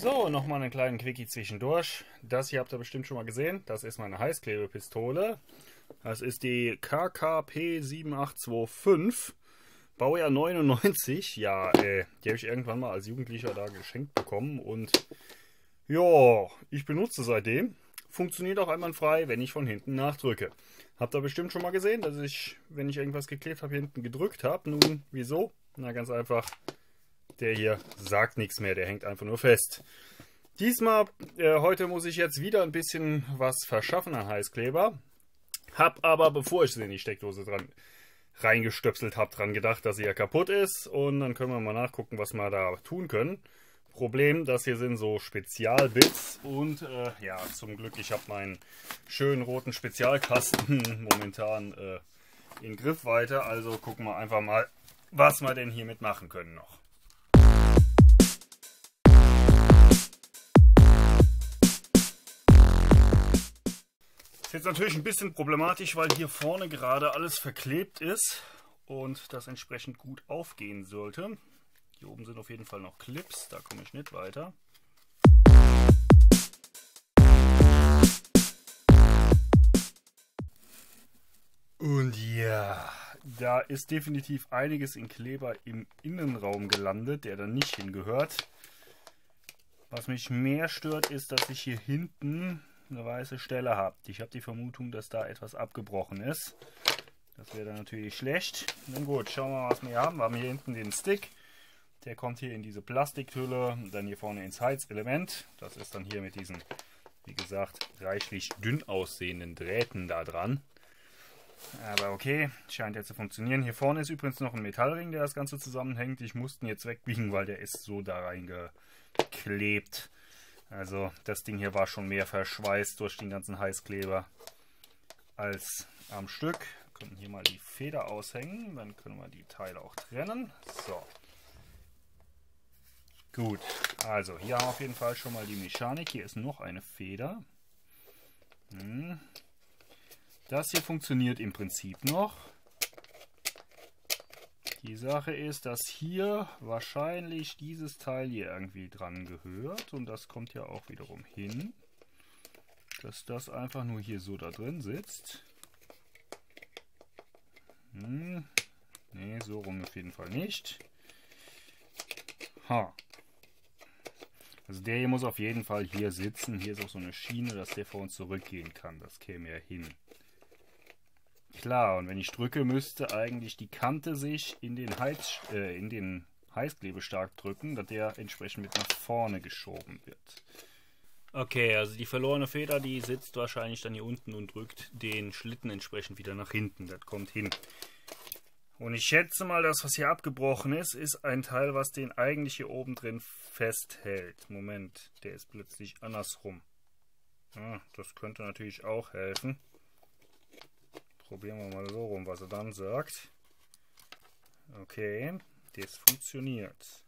So, nochmal einen kleinen Quickie zwischendurch. Das hier habt ihr bestimmt schon mal gesehen. Das ist meine Heißklebepistole. Das ist die KKP 7825. Baujahr 99. Ja, äh, die habe ich irgendwann mal als Jugendlicher da geschenkt bekommen. Und ja, ich benutze seitdem. Funktioniert auch einwandfrei, wenn ich von hinten nachdrücke. Habt ihr bestimmt schon mal gesehen, dass ich, wenn ich irgendwas geklebt habe, hinten gedrückt habe. Nun, wieso? Na, ganz einfach. Der hier sagt nichts mehr, der hängt einfach nur fest. Diesmal, äh, heute muss ich jetzt wieder ein bisschen was verschaffen an Heißkleber. Hab aber, bevor ich sie in die Steckdose dran reingestöpselt habe, dran gedacht, dass sie ja kaputt ist. Und dann können wir mal nachgucken, was wir da tun können. Problem, das hier sind so Spezialbits und äh, ja, zum Glück, ich habe meinen schönen roten Spezialkasten momentan äh, in Griffweite. Also gucken wir einfach mal, was wir denn hiermit machen können noch. Jetzt natürlich ein bisschen problematisch, weil hier vorne gerade alles verklebt ist und das entsprechend gut aufgehen sollte. Hier oben sind auf jeden Fall noch Clips, da komme ich nicht weiter. Und ja, da ist definitiv einiges in Kleber im Innenraum gelandet, der da nicht hingehört. Was mich mehr stört, ist, dass ich hier hinten eine weiße Stelle habe. Ich habe die Vermutung, dass da etwas abgebrochen ist. Das wäre dann natürlich schlecht. Nun gut, schauen wir mal, was wir hier haben. Wir haben hier hinten den Stick. Der kommt hier in diese Plastikhülle, dann hier vorne ins Heizelement. Das ist dann hier mit diesen, wie gesagt, reichlich dünn aussehenden Drähten da dran. Aber okay, scheint jetzt zu funktionieren. Hier vorne ist übrigens noch ein Metallring, der das Ganze zusammenhängt. Ich musste ihn jetzt wegbiegen, weil der ist so da reingeklebt. Also das Ding hier war schon mehr verschweißt durch den ganzen Heißkleber als am Stück. Wir können hier mal die Feder aushängen, dann können wir die Teile auch trennen. So. Gut, also hier haben wir auf jeden Fall schon mal die Mechanik. Hier ist noch eine Feder. Hm. Das hier funktioniert im Prinzip noch. Die Sache ist, dass hier wahrscheinlich dieses Teil hier irgendwie dran gehört. Und das kommt ja auch wiederum hin. Dass das einfach nur hier so da drin sitzt. Hm. Ne, so rum auf jeden Fall nicht. Ha. Also der hier muss auf jeden Fall hier sitzen. Hier ist auch so eine Schiene, dass der vor uns zurückgehen kann. Das käme ja hin. Klar, und wenn ich drücke, müsste eigentlich die Kante sich in den, Heiz, äh, in den Heißklebestark drücken, dass der entsprechend mit nach vorne geschoben wird. Okay, also die verlorene Feder, die sitzt wahrscheinlich dann hier unten und drückt den Schlitten entsprechend wieder nach hinten. Das kommt hin. Und ich schätze mal, das, was hier abgebrochen ist, ist ein Teil, was den eigentlich hier oben drin festhält. Moment, der ist plötzlich andersrum. Ja, das könnte natürlich auch helfen. Probieren wir mal so rum, was er dann sagt. Okay, das funktioniert.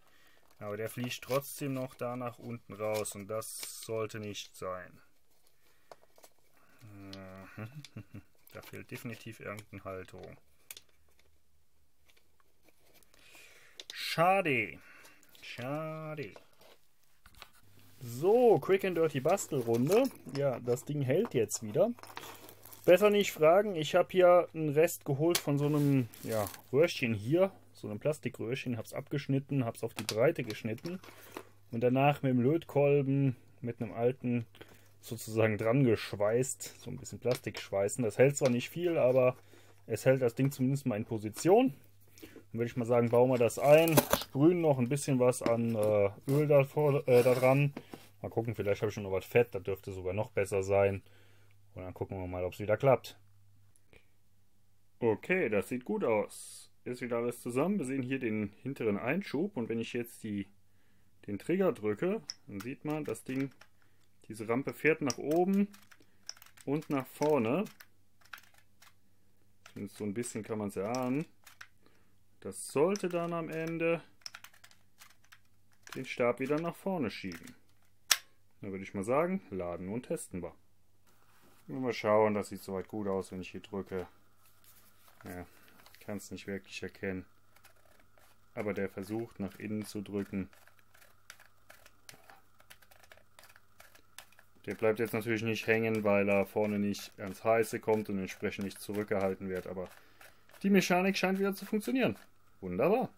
Aber der fliegt trotzdem noch da nach unten raus und das sollte nicht sein. Da fehlt definitiv irgendeine Halterung. Schade. Schade. So, Quick and Dirty Bastelrunde. Ja, das Ding hält jetzt wieder. Besser nicht fragen. Ich habe hier einen Rest geholt von so einem ja, Röhrchen hier. So einem Plastikröhrchen. Habe es abgeschnitten, habe es auf die Breite geschnitten. Und danach mit dem Lötkolben, mit einem alten sozusagen dran geschweißt. So ein bisschen Plastik schweißen. Das hält zwar nicht viel, aber es hält das Ding zumindest mal in Position. Dann würde ich mal sagen, bauen wir das ein, sprühen noch ein bisschen was an äh, Öl da, vor, äh, da dran. Mal gucken, vielleicht habe ich schon noch was Fett, das dürfte sogar noch besser sein. Und dann gucken wir mal, ob es wieder klappt. Okay, das sieht gut aus. Ist wieder alles zusammen. Wir sehen hier den hinteren Einschub und wenn ich jetzt die, den Trigger drücke, dann sieht man, das Ding, diese Rampe fährt nach oben und nach vorne. Zumindest so ein bisschen kann man es erahnen. Das sollte dann am Ende den Stab wieder nach vorne schieben. Dann würde ich mal sagen, laden und testen wir. Nur mal schauen, das sieht soweit gut aus, wenn ich hier drücke. Ja, kann es nicht wirklich erkennen. Aber der versucht nach innen zu drücken. Der bleibt jetzt natürlich nicht hängen, weil er vorne nicht ans Heiße kommt und entsprechend nicht zurückgehalten wird. Aber die Mechanik scheint wieder zu funktionieren. Wunderbar.